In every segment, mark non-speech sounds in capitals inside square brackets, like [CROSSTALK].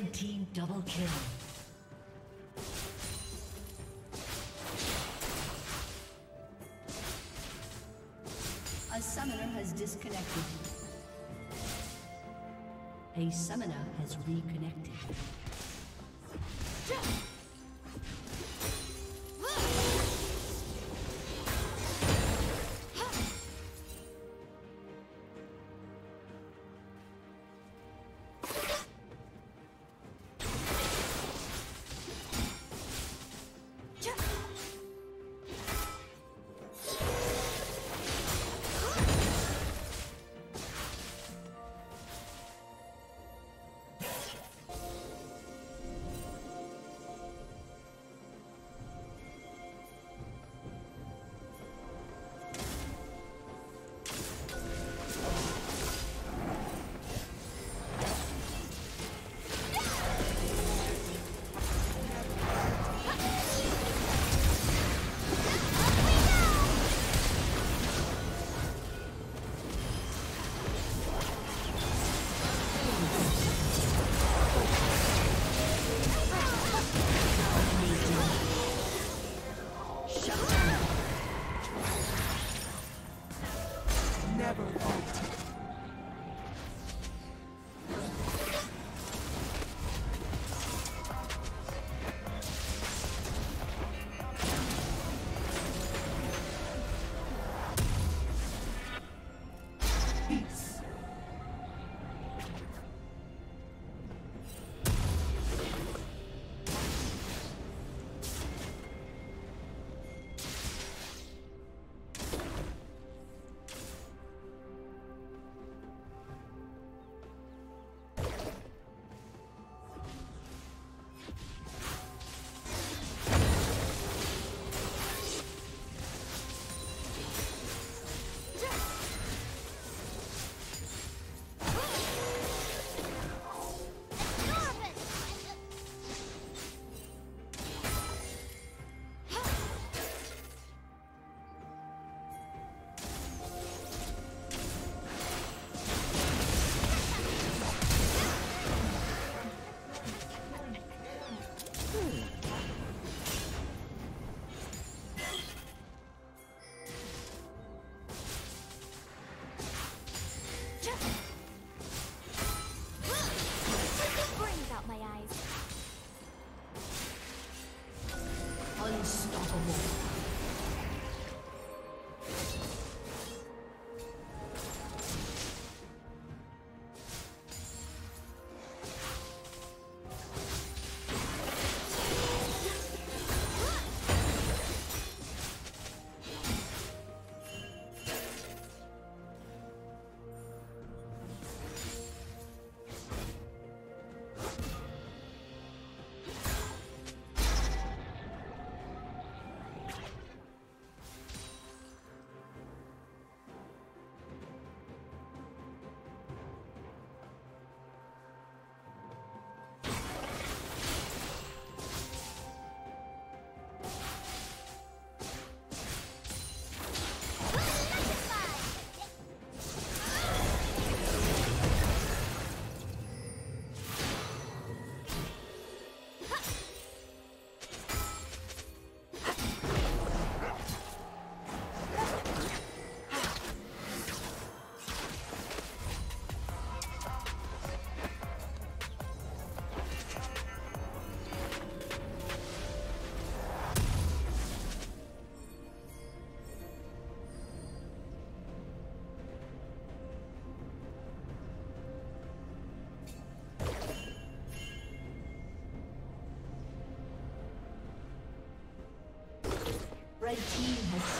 Red team double kill. A summoner has disconnected. A summoner has reconnected. never. Red team has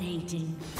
Dominating.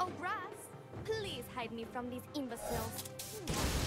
Oh, grass! Please hide me from these imbeciles.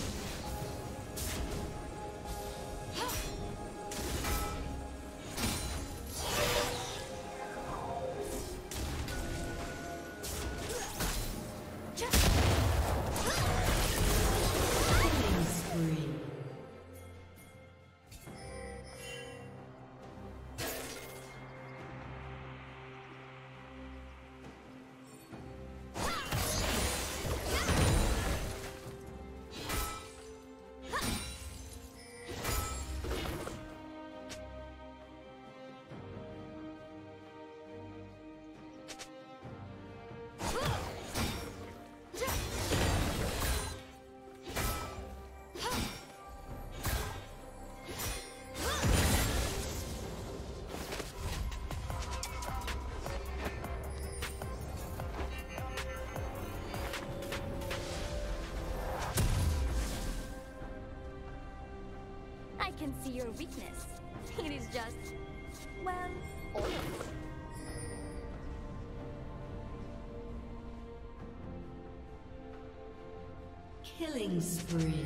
See your weakness. [LAUGHS] It is just, well, oil. Killing spree.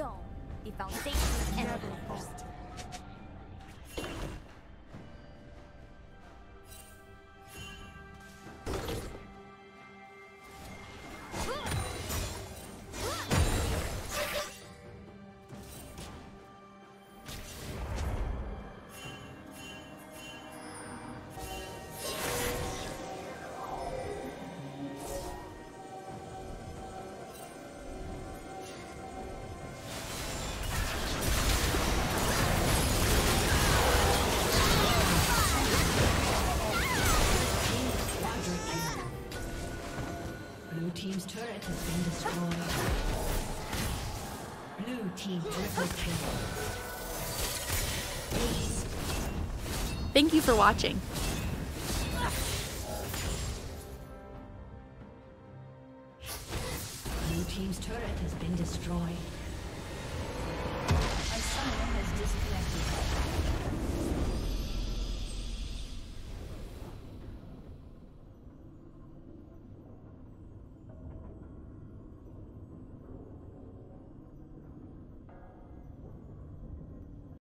Stone, the foundation of empires. Blue team's turret has been destroyed. Blue team triple kill. Thank you for watching. Blue team's turret has been destroyed. A summoner has disconnected.